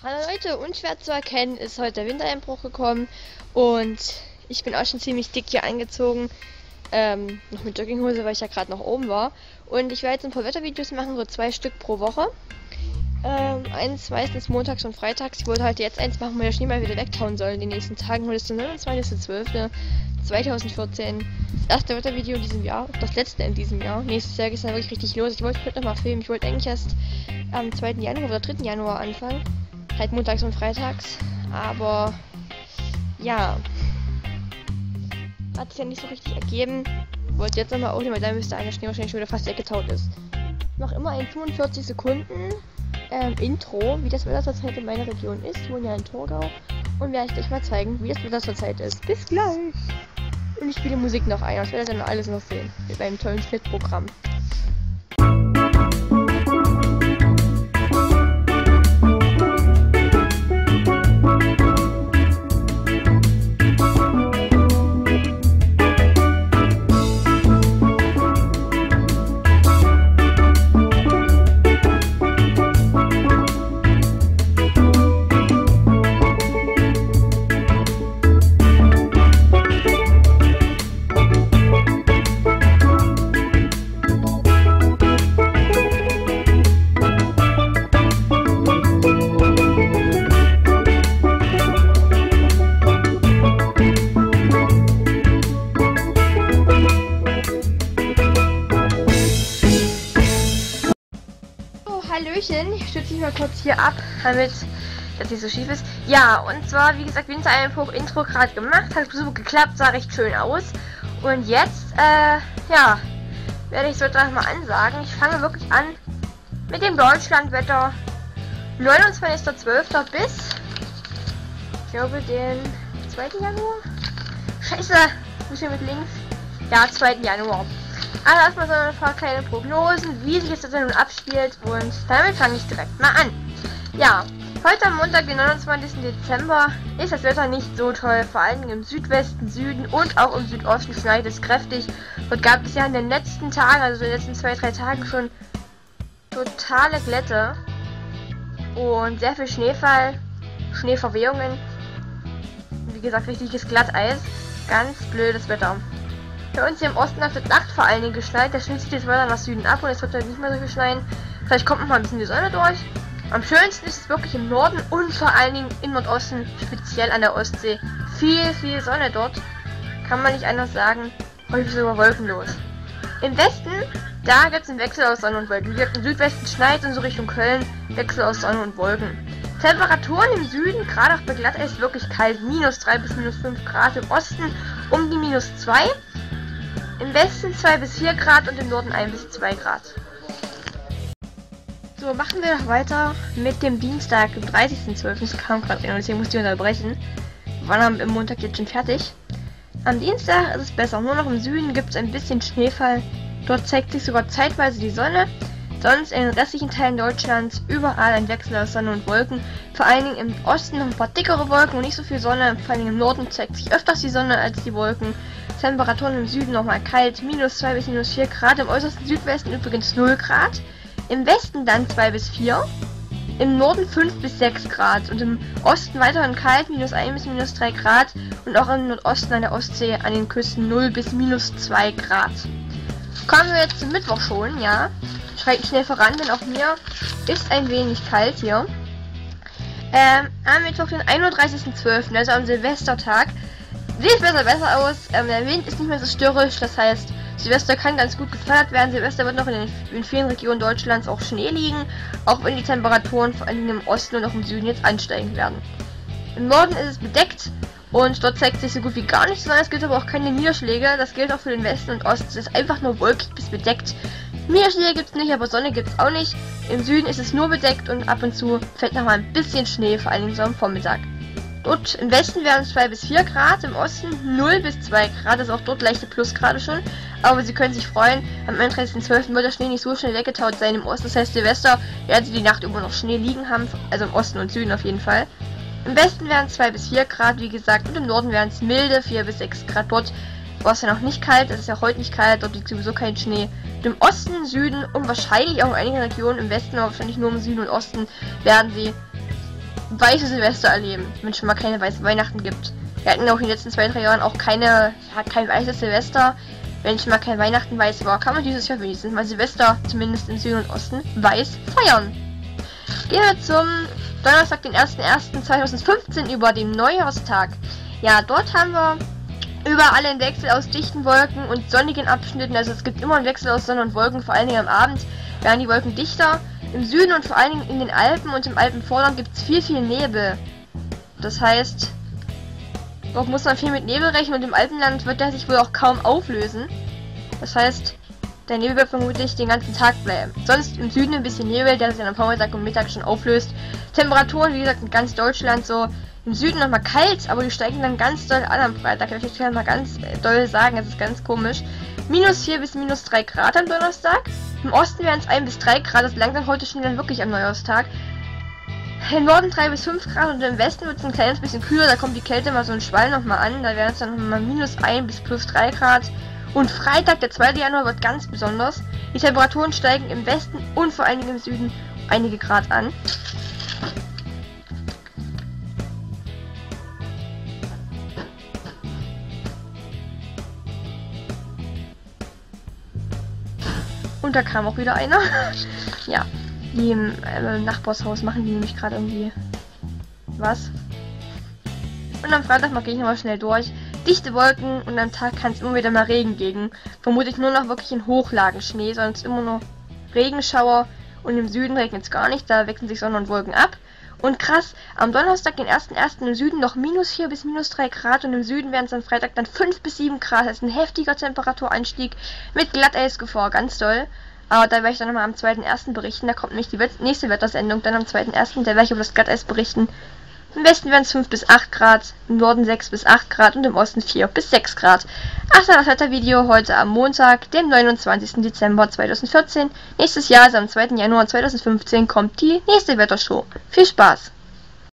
Hallo Leute, unschwer zu erkennen ist heute der Wintereinbruch gekommen und ich bin auch schon ziemlich dick hier angezogen. Ähm, noch mit Jogginghose, weil ich ja gerade noch oben war. Und ich werde jetzt ein paar Wettervideos machen, so zwei Stück pro Woche. Ähm, eins meistens montags und freitags. Ich wollte halt jetzt eins machen, weil der Schnee mal wieder wegtauen soll in den nächsten Tagen. Heute ist der 29.12.2014. Das erste Wettervideo in diesem Jahr, das letzte in diesem Jahr. Nächstes Jahr geht es dann wirklich richtig los. Ich wollte heute noch mal filmen. Ich wollte eigentlich erst am 2. Januar oder 3. Januar anfangen. Halt montags und freitags. Aber ja. Hat sich ja nicht so richtig ergeben. Wollte jetzt nochmal aufnehmen, weil dann müsste einer Schnee wahrscheinlich schon wieder fast weggetaut ist. Noch immer ein 45 Sekunden ähm, Intro, wie das Wetter zurzeit in meiner Region ist. Ich wohne ja in Torgau. Und werde ich euch mal zeigen, wie das Wetter zurzeit ist. Bis gleich! Und ich spiele Musik noch ein. Das werdet ihr dann alles noch sehen. Mit meinem tollen Schnittprogramm. Hallöchen, ich stütze mich mal kurz hier ab, damit das nicht so schief ist. Ja, und zwar, wie gesagt, Wintereinbruch Intro gerade gemacht, hat so geklappt, sah recht schön aus. Und jetzt, äh, ja, werde ich so gleich mal ansagen. Ich fange wirklich an mit dem Deutschlandwetter 29.12. bis, ich glaube, den 2. Januar. Scheiße, ich mit links? Ja, 2. Januar. Aber erstmal so ein paar kleine Prognosen, wie sich das nun abspielt und damit fange ich direkt mal an. Ja, heute am Montag, den 29. Dezember, ist das Wetter nicht so toll, vor allem im Südwesten, Süden und auch im Südosten schneit es kräftig. Und gab es ja in den letzten Tagen, also in den letzten zwei, drei Tagen schon totale Glätte und sehr viel Schneefall, Schneeverwehungen. Wie gesagt, richtiges Glatteis. Ganz blödes Wetter. Bei uns hier im Osten hat es Nacht vor allen Dingen geschneit. Der Schnee zieht jetzt weiter nach Süden ab und es wird dann nicht mehr so viel schneien. Vielleicht kommt noch mal ein bisschen die Sonne durch. Am schönsten ist es wirklich im Norden und vor allen Dingen im Nordosten, speziell an der Ostsee. Viel, viel Sonne dort. Kann man nicht anders sagen. Häufig sogar wolkenlos. Im Westen, da gibt es einen Wechsel aus Sonne und Wolken. Wie Im Südwesten schneit und so Richtung Köln Wechsel aus Sonne und Wolken. Temperaturen im Süden, gerade auch bei Glatteis, wirklich kalt. Minus 3 bis minus 5 Grad. Im Osten um die minus 2. Im Westen 2 bis 4 Grad und im Norden 1 bis 2 Grad. So, machen wir noch weiter mit dem Dienstag, dem 30.12. Es kam gerade rein, deswegen musste ich unterbrechen. Wir waren am Montag jetzt schon fertig. Am Dienstag ist es besser. Nur noch im Süden gibt es ein bisschen Schneefall. Dort zeigt sich sogar zeitweise die Sonne. Sonst in den restlichen Teilen Deutschlands überall ein Wechsel aus Sonne und Wolken. Vor allen Dingen im Osten noch ein paar dickere Wolken und nicht so viel Sonne. Vor allen Dingen im Norden zeigt sich öfters die Sonne als die Wolken. Temperaturen im Süden nochmal kalt, minus 2 bis minus 4 Grad. Im äußersten Südwesten übrigens 0 Grad. Im Westen dann 2 bis 4. Im Norden 5 bis 6 Grad und im Osten weiterhin kalt, minus 1 bis minus 3 Grad und auch im Nordosten an der Ostsee an den Küsten 0 bis minus 2 Grad. Kommen wir jetzt zum Mittwoch schon, ja. Schreiten schnell voran, denn auch mir ist ein wenig kalt hier. Ähm, am Mittwoch, den 31.12., also am Silvestertag, sieht es besser besser aus. Ähm, der Wind ist nicht mehr so störrisch, das heißt, Silvester kann ganz gut gefeiert werden. Silvester wird noch in, den, in vielen Regionen Deutschlands auch Schnee liegen, auch wenn die Temperaturen vor allem im Osten und auch im Süden jetzt ansteigen werden. Im Norden ist es bedeckt und dort zeigt sich so gut wie gar nichts, sondern es gibt aber auch keine Niederschläge. Das gilt auch für den Westen und Osten. Es ist einfach nur wolkig bis bedeckt. Niederschläge gibt es nicht, aber Sonne gibt es auch nicht. Im Süden ist es nur bedeckt und ab und zu fällt noch mal ein bisschen Schnee, vor allem so am Vormittag. Dort im Westen wären es 2 bis 4 Grad, im Osten 0 bis 2 Grad, ist auch dort leichte Plusgrade schon. Aber Sie können sich freuen, am 31.12. wird der Schnee nicht so schnell weggetaut sein im Osten. Das heißt, Silvester werden Sie die Nacht über noch Schnee liegen haben, also im Osten und Süden auf jeden Fall. Im Westen wären es 2 bis 4 Grad, wie gesagt, und im Norden wären es milde 4 bis 6 Grad. Dort war es ja noch nicht kalt, es ist ja heute nicht kalt, dort liegt sowieso kein Schnee. Im Osten, Süden und wahrscheinlich auch in einigen Regionen im Westen, aber wahrscheinlich nur im Süden und Osten, werden sie weiße Silvester erleben, wenn es schon mal keine weißen Weihnachten gibt. Wir hatten auch in den letzten zwei, drei Jahren auch keine, ja, kein weißes Silvester. Wenn schon mal kein Weihnachten weiß war, kann man dieses Jahr wenigstens mal Silvester, zumindest im Süden und Osten, weiß feiern. Gehen wir zum Donnerstag, den 01.01.2015 über dem Neujahrstag. Ja, dort haben wir überall einen Wechsel aus dichten Wolken und sonnigen Abschnitten. Also es gibt immer einen Wechsel aus Sonne und Wolken, vor allen Dingen am Abend werden die Wolken dichter. Im Süden und vor allen Dingen in den Alpen und im Alpenvorland gibt es viel, viel Nebel. Das heißt, Dort muss man viel mit Nebel rechnen und im Alpenland wird der sich wohl auch kaum auflösen. Das heißt, der Nebel wird vermutlich den ganzen Tag bleiben. Sonst im Süden ein bisschen Nebel, der sich dann am Vormittag und Mittag schon auflöst. Temperaturen, wie gesagt, in ganz Deutschland so. Im Süden nochmal kalt, aber die steigen dann ganz doll an am Freitag. Kann ich euch mal ganz äh, doll sagen, es ist ganz komisch. Minus 4 bis minus 3 Grad am Donnerstag. Im Osten wären es 1 bis 3 Grad, das langt dann heute schon dann wirklich am Neujahrstag. Im Norden 3 bis 5 Grad und im Westen wird es ein kleines bisschen kühler. Da kommt die Kälte mal so ein Schwall nochmal an. Da wären es dann nochmal minus 1 bis plus 3 Grad. Und Freitag, der 2. Januar, wird ganz besonders. Die Temperaturen steigen im Westen und vor allen Dingen im Süden einige Grad an. Und da kam auch wieder einer. ja. Die im äh, Nachbarshaus machen die nämlich gerade irgendwie was. Und am Freitag mache ich nochmal schnell durch. Dichte Wolken und am Tag kann es immer wieder mal Regen gegen. Vermutlich nur noch wirklich in Hochlagen Schnee, sonst immer nur Regenschauer. Und im Süden regnet es gar nicht, da wechseln sich Sonne und Wolken ab. Und krass, am Donnerstag, den 1.1. im Süden noch minus 4 bis minus 3 Grad und im Süden werden es am Freitag dann 5 bis 7 Grad. Das ist ein heftiger Temperaturanstieg mit Glatteisgefahr, ganz doll. Aber da werde ich dann nochmal am 2.1. berichten. Da kommt nämlich die nächste Wettersendung dann am 2.1. Da werde ich über das Glatteis berichten. Im Westen werden es 5 bis 8 Grad, im Norden 6 bis 8 Grad und im Osten 4 bis 6 Grad. Ach, das Wettervideo heute am Montag, dem 29. Dezember 2014. Nächstes Jahr, also am 2. Januar 2015, kommt die nächste Wettershow. Viel Spaß!